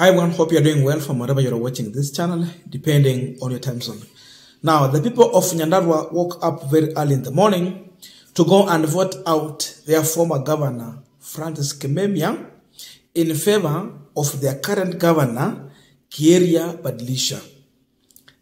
Hi everyone, hope you're doing well from wherever you're watching this channel, depending on your time zone. Now, the people of Nyandarua woke up very early in the morning to go and vote out their former governor, Francis Kimemia, in favor of their current governor, Kiarie Badilisha.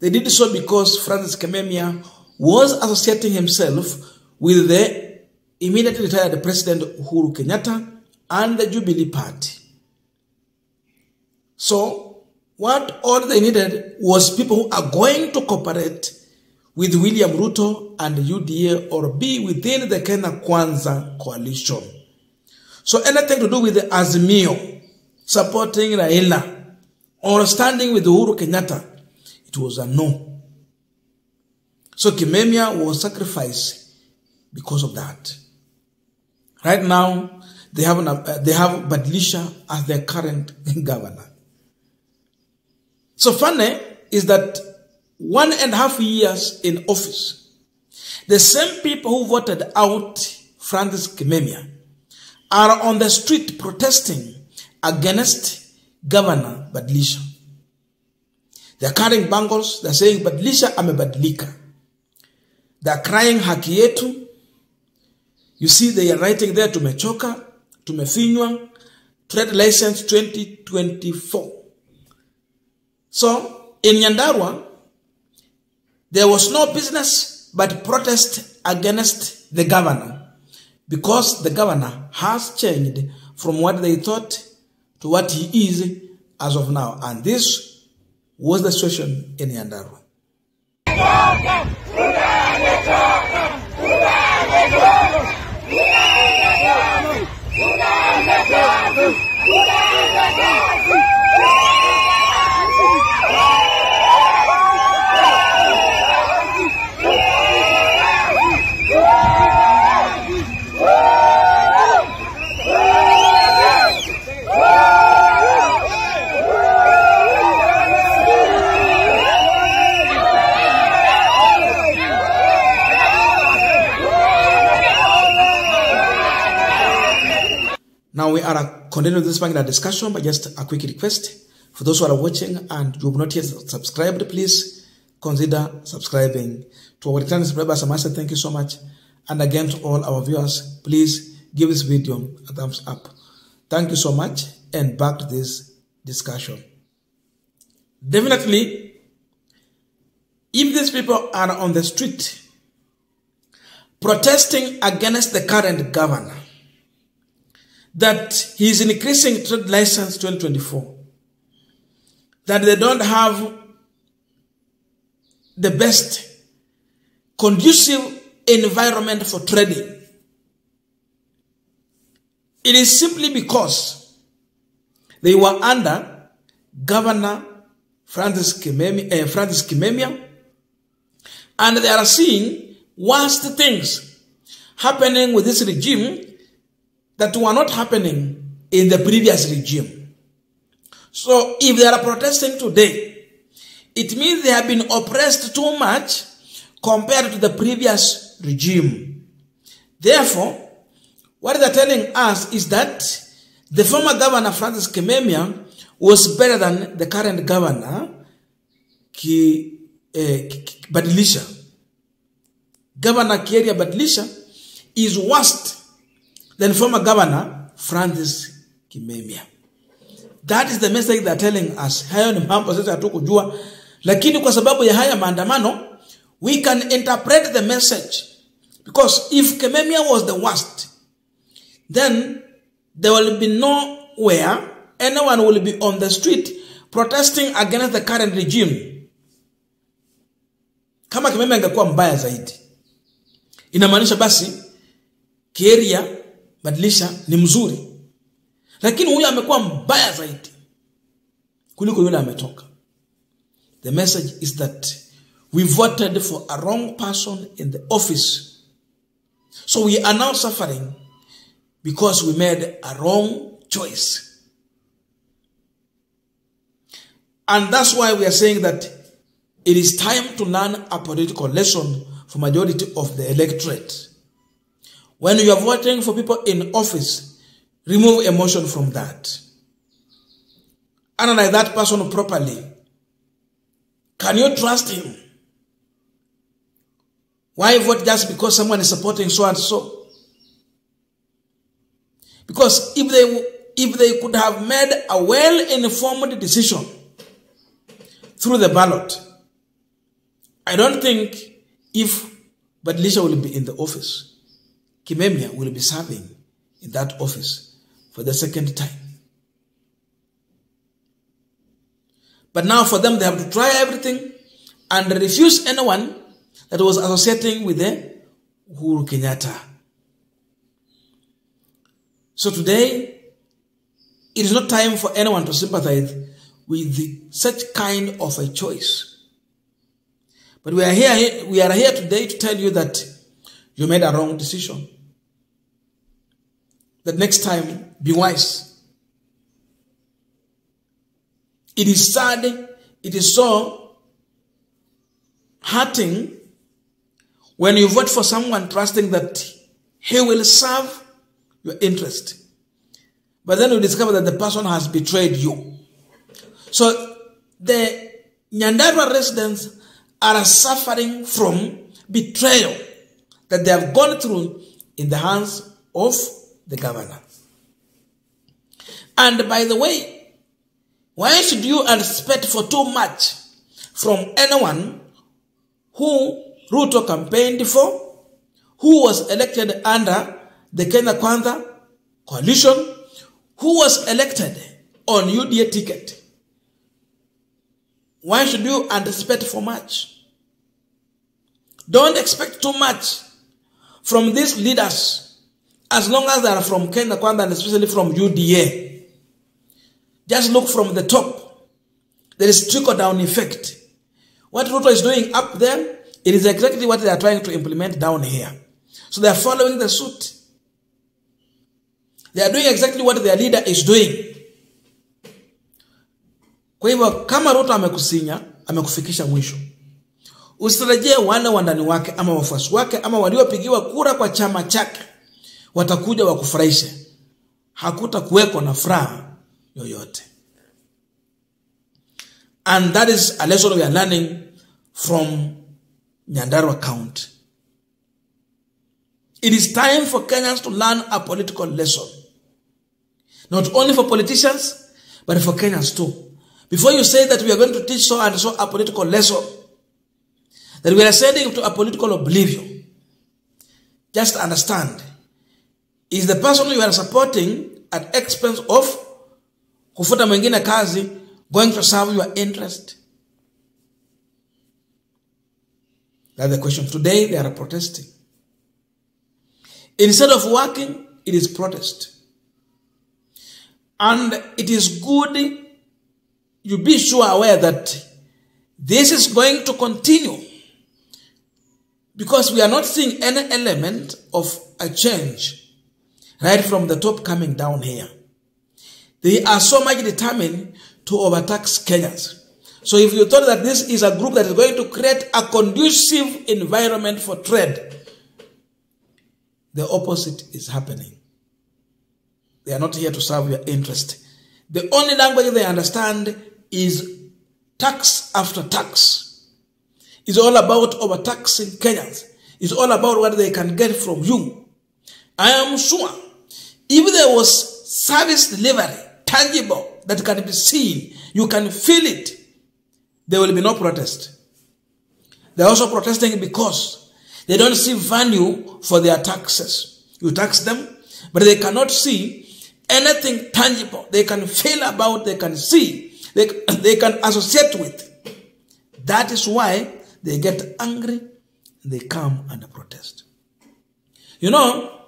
They did so because Francis Kimemia was associating himself with the immediately retired President Uhuru Kenyatta and the Jubilee Party. So, what all they needed was people who are going to cooperate with William Ruto and UDA or be within the Kenya Kwanza coalition. So, anything to do with the Azimio, supporting Raila, or standing with Uhuru Kenyatta, it was a no. So, Kimemia was sacrificed because of that. Right now, they have, an, uh, they have Badilisha as their current governor. So funny is that one and a half years in office, the same people who voted out Francis Kimemia are on the street protesting against Governor Badilisha. They're carrying bangles, they're saying Badilisha amebadilika. They're crying haki yetu. You see they are writing there tumechoka, tumefinywa, trade license 2024. So in Nyandarua, there was no business but protest against the governor because the governor has changed from what they thought to what he is as of now. And this was the situation in Nyandarua. Continuing this particular discussion, but just a quick request for those who are watching and you have not yet subscribed, please consider subscribing. To our returning subscribers, I thank you so much. And again, to all our viewers, please give this video a thumbs up. Thank you so much, and back to this discussion. Definitely, if these people are on the street protesting against the current governor, that he is increasing trade license 2024, that they don't have the best conducive environment for trading. It is simply because they were under Governor Francis Kimemia, uh, Francis Kimemia and they are seeing worst things happening with this regime that were not happening in the previous regime. So if they are protesting today, it means they have been oppressed too much compared to the previous regime. Therefore, what they're telling us is that the former governor Francis Kimemia was better than the current governor Ki, eh, Badilisha. Governor Kiarie Badilisha is worse than former governor Francis Kimemia. That is the message they're telling us. Hayo ni mambo sasa hatukujua, lakini kwa sababu ya haya maandamano we can interpret the message because if Kimemia was the worst, then there will be nowhere anyone will be on the street protesting against the current regime. Kama Kimemia angekuwa mbaya zaidi, inamaanisha basi Kieria Badilisha ni mzuri, lakini huyu amekuwa mbaya zaidi kuliko yule ametoka. The message is that we voted for a wrong person in the office, so we are now suffering because we made a wrong choice. And that's why we are saying that it is time to learn a political lesson for majority of the electorate. When you are voting for people in office, remove emotion from that. analyze that person properly. Can you trust him? Why vote just because someone is supporting so and so? Because if they if they could have made a well-informed decision through the ballot, I don't think if Badilisha will be in the office, Kimemia will be serving in that office for the second time. But now for them, they have to try everything and refuse anyone that was associating with the Uhuru Kenyatta. So today, it is not time for anyone to sympathize with such kind of a choice. But we are here, we are here today to tell you that you made a wrong decision. That next time, be wise. It is sad, it is so hurting when you vote for someone trusting that he will serve your interest. But then you discover that the person has betrayed you. So the Nyandarua residents are suffering from betrayal that they have gone through in the hands of the governor. And by the way, why should you expect for too much from anyone who Ruto campaigned for, who was elected under the Kenya Kwanza coalition, who was elected on UDA ticket. Why should you anticipate for much? Don't expect too much from these leaders as long as they are from Kenya Kwanza and especially from UDA. Just look from the top. There is trickle down effect. What Ruto is doing up there, it is exactly what they are trying to implement down here. So they are following the suit. They are doing exactly what their leader is doing. Kwa hivyo kama Ruto amekusinya, amekufikisha mwisho. Usitarajie wale wandani wake ama wafuasi wake ama waliopigiwa kura kwa chama chake watakuja wakufurahishe. Hakuta kuwekwa na furaha yoyote. And that is a lesson we are learning from Nyandarua County. It is time for Kenyans to learn a political lesson. Not only for politicians, but for Kenyans too. Before you say that we are going to teach so and so a political lesson, that we are sending to a political oblivion, just understand, is the person you are supporting at expense of kufuta mwingine kazi going to serve your interest? That's the question. Today they are protesting. Instead of working, it is protest. And it is good you be sure aware that this is going to continue because we are not seeing any element of a change right from the top coming down here. They are so much determined to overtax Kenyans. So if you thought that this is a group that is going to create a conducive environment for trade, the opposite is happening. They are not here to serve your interest. The only language they understand is tax after tax. It's all about overtaxing Kenyans. It's all about what they can get from you. I am sure if there was service delivery, tangible, that can be seen, you can feel it, there will be no protest. They're also protesting because they don't see value for their taxes. You tax them, but they cannot see anything tangible they can feel about, they can see, they, they can associate with. That is why they get angry, they come and protest. You know,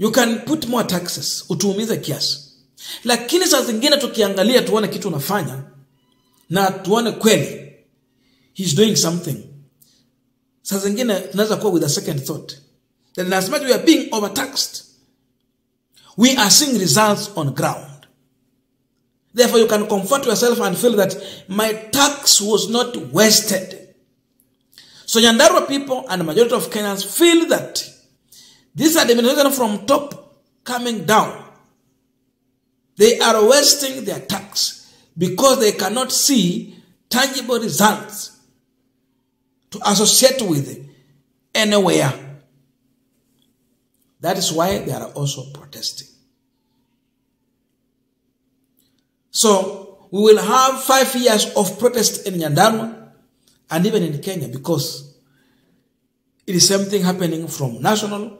you can put more taxes, utuumize kiasi. Lakini saa zingine tukiangalia tuone kitu unafanya na tuone kweli he's doing something. Saa zingine tunaweza kuwa with a second thought. That as much we are being overtaxed, we are seeing results on ground. Therefore, you can comfort yourself and feel that my tax was not wasted. So Nyandarua people and majority of Kenyans feel that this administration from top coming down, they are wasting their tax because they cannot see tangible results to associate with anywhere. That is why they are also protesting. So we will have five years of protest in Nyandarua and even in Kenya because it is something happening from national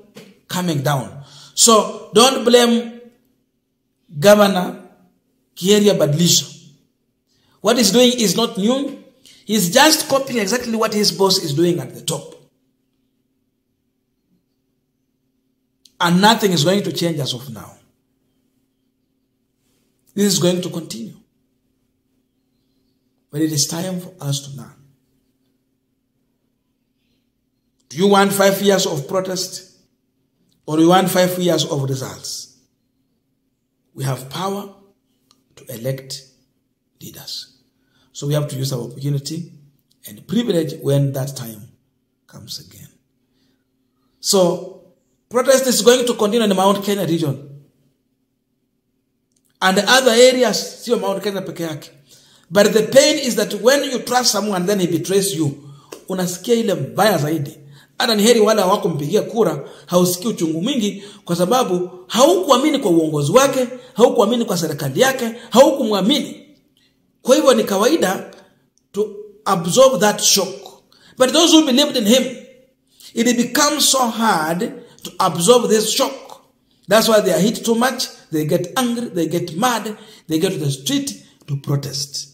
coming down. So don't blame Governor Kiarie Badilisha. What he's doing is not new. He's just copying exactly what his boss is doing at the top. And nothing is going to change as of now. This is going to continue. But it is time for us to learn. Do you want five years of protest? Or we want five years of results? We have power to elect leaders. So we have to use our opportunity and privilege when that time comes again. So protest is going to continue in the Mount Kenya region. And the other areas, sio Mount Kenya peke. But the pain is that when you trust someone then he betrays you, unasikia ile mbaya zaidi. Hata ni heri wale hawakumpigia kura, hausikii uchungu mwingi kwa sababu haukuamini kwa uongozi wake, haukuamini kwa serikali yake, haukumwamini. Kwa hivyo ni kawaida to absorb that shock. But those who believed in him, it becomes so hard to absorb this shock. That's why they are hit too much. They get angry, they get mad, they get to the street to protest.